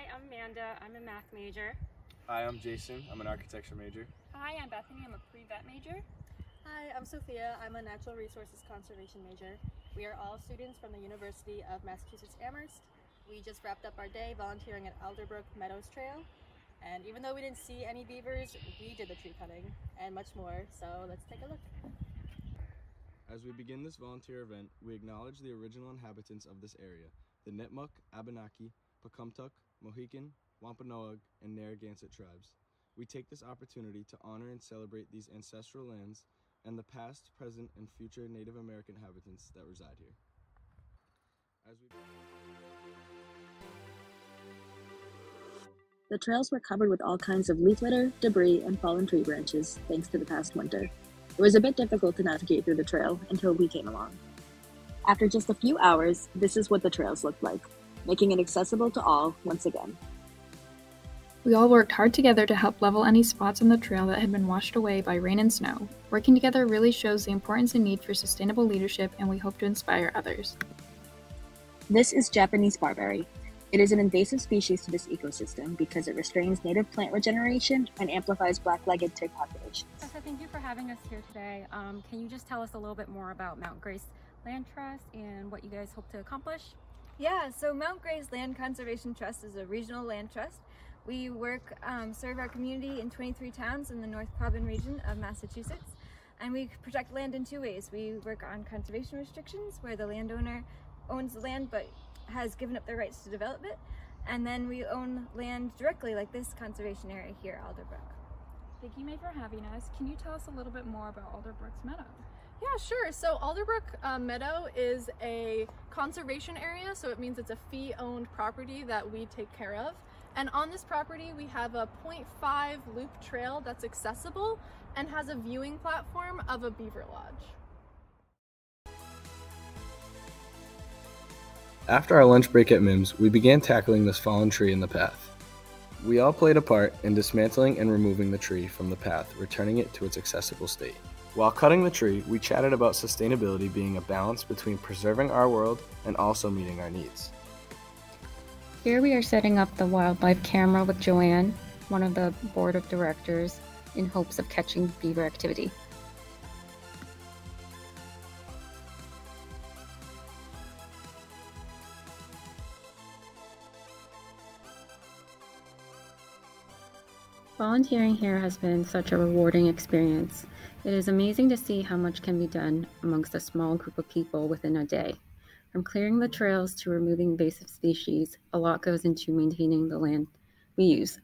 Hi, I'm Amanda. I'm a math major. Hi, I'm Jason. I'm an architecture major. Hi, I'm Bethany. I'm a pre-vet major. Hi, I'm Sophia. I'm a natural resources conservation major. We are all students from the University of Massachusetts Amherst. We just wrapped up our day volunteering at Alderbrook Meadows Trail. And even though we didn't see any beavers, we did the tree cutting and much more. So let's take a look. As we begin this volunteer event, we acknowledge the original inhabitants of this area, the Nipmuc, Abenaki, Pocumtuck, Mohican, Wampanoag, and Narragansett tribes. We take this opportunity to honor and celebrate these ancestral lands and the past, present, and future Native American inhabitants that reside here. The trails were covered with all kinds of leaf litter, debris, and fallen tree branches, thanks to the past winter. It was a bit difficult to navigate through the trail until we came along. After just a few hours, this is what the trails looked like, making it accessible to all once again. We all worked hard together to help level any spots on the trail that had been washed away by rain and snow. Working together really shows the importance and need for sustainable leadership, and we hope to inspire others. This is Japanese barberry. It is an invasive species to this ecosystem because it restrains native plant regeneration and amplifies black-legged tick populations. So thank you for having us here today. Um, can you just tell us a little bit more about Mount Grace Land Trust and what you guys hope to accomplish? Yeah, so Mount Grace Land Conservation Trust is a regional land trust. We work, um, serve our community in 23 towns in the North Quabbin region of Massachusetts. And we protect land in two ways. We work on conservation restrictions where the landowner owns the land but has given up their rights to develop it. And then we own land directly like this conservation area here, Alderbrook. Thank you, May, for having us. Can you tell us a little bit more about Alderbrook's Meadow? Yeah, sure. So Alderbrook uh, Meadow is a conservation area, so it means it's a fee-owned property that we take care of. And on this property, we have a 0.5 loop trail that's accessible and has a viewing platform of a beaver lodge. After our lunch break at MIMS, we began tackling this fallen tree in the path. We all played a part in dismantling and removing the tree from the path, returning it to its accessible state. While cutting the tree, we chatted about sustainability being a balance between preserving our world and also meeting our needs. Here we are setting up the wildlife camera with Joanne, one of the board of directors, in hopes of catching beaver activity. Volunteering here has been such a rewarding experience. It is amazing to see how much can be done amongst a small group of people within a day. From clearing the trails to removing invasive species, a lot goes into maintaining the land we use.